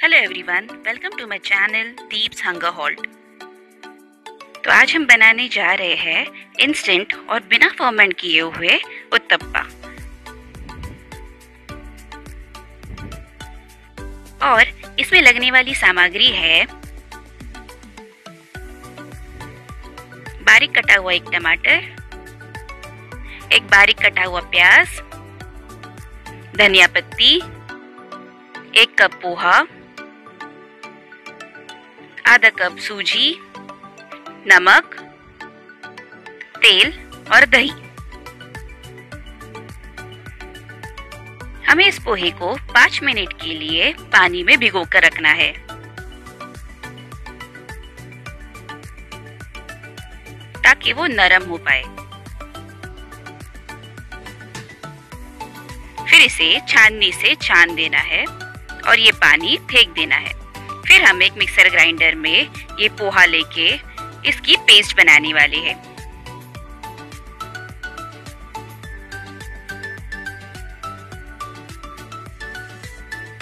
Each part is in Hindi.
Hello everyone welcome to my channel Deeps hunger halt तो आज हम बनाने जा रहे हैं इंस्टेंट और बिना फर्मेंट किए हुए उत्तप्पा। और इसमें लगने वाली सामग्री है बारीक कटा हुआ एक टमाटर, एक बारीक कटा हुआ प्याज, धनिया पत्ती, एक कप पोहा आधा कप सूजी, नमक, तेल और दही। हमें इस पोहे को पाँच मिनट के लिए पानी में भिगो कर रखना है। ताकि वो नरम हो पाए। फिर इसे छाननी से छान देना है और ये पानी फेंक देना है। फिर हम एक मिक्सर ग्राइंडर में ये पोहा लेके इसकी पेस्ट बनाने वाले हैं।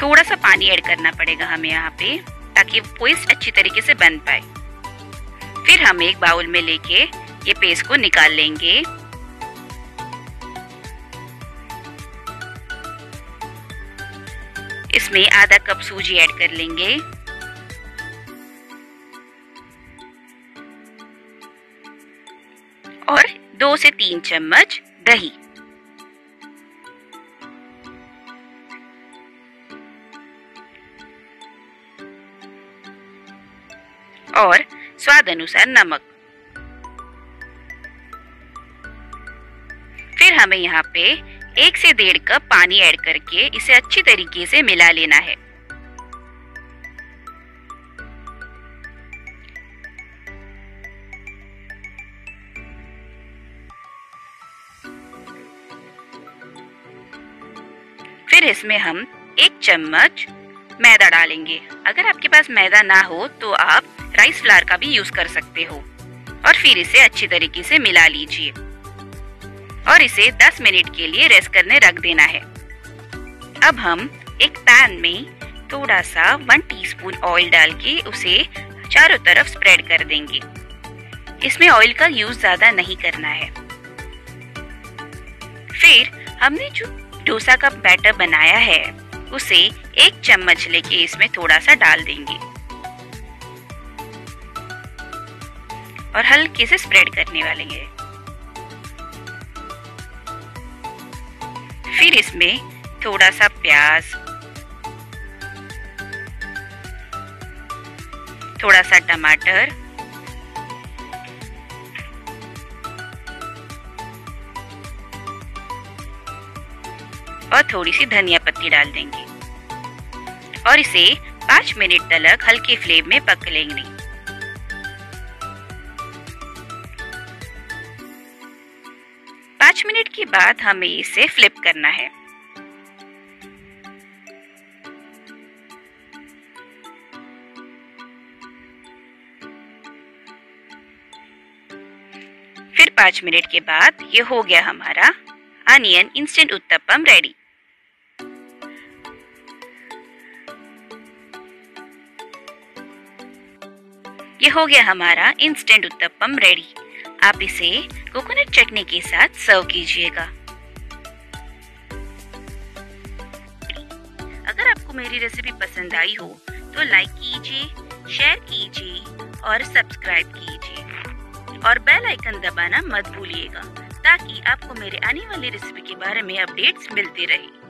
थोड़ा सा पानी ऐड करना पड़ेगा हमें यहाँ पे, ताकि पेस्ट अच्छी तरीके से बन पाए। फिर हम एक बाउल में लेके ये पेस्ट को निकाल लेंगे। इसमें आधा कप सूजी ऐड कर लेंगे। और दो से तीन चम्मच दही। और स्वाद अनुसार नमक। फिर हमें यहाँ पे एक से डेढ़ कप पानी ऐड करके इसे अच्छी तरीके से मिला लेना है। फिर इसमें हम एक चम्मच मैदा डालेंगे। अगर आपके पास मैदा ना हो तो आप राइस फ्लावर का भी यूज़ कर सकते हो। और फिर इसे अच्छी तरीके से मिला लीजिए। और इसे 10 मिनट के लिए रेस्ट करने रख देना है। अब हम एक पैन में थोड़ा सा वन टीस्पून ऑयल डाल के उसे चारों तरफ़ स्प्रेड कर देंगे। इसमें ऑयल का यूज़ ज़्यादा नहीं करना है। फिर हमने जो डोसा का बैटर बनाया है। उसे एक चम्मच लेके इसमें थोड़ा सा डाल देंगे। और हल्के से स्प्रेड करने वाले हैं। फिर इसमें थोड़ा सा प्याज थोड़ा सा टमाटर और थोड़ी सी धनिया पत्ती डाल देंगे। और इसे पाँच मिनट तक हल्के फ्लेम में पक लेंगे। पाँच मिनट के बाद हमें इसे फ्लिप करना है। फिर पाँच मिनट के बाद ये हो गया हमारा अनियन इंस्टेंट उत्तपम रेडी ये हो गया हमारा इंस्टेंट उत्तपम रेडी आप इसे कोकोनट चटनी के साथ सर्व कीजिएगा। अगर आपको मेरी रेसिपी पसंद आई हो तो लाइक कीजिए शेयर कीजिए और सब्सक्राइब कीजिए। और बेल आइकन दबाना मत भूलिएगा, ताकि आपको मेरे आने वाली रेसिपी के बारे में अपडेट्स मिलती रहे।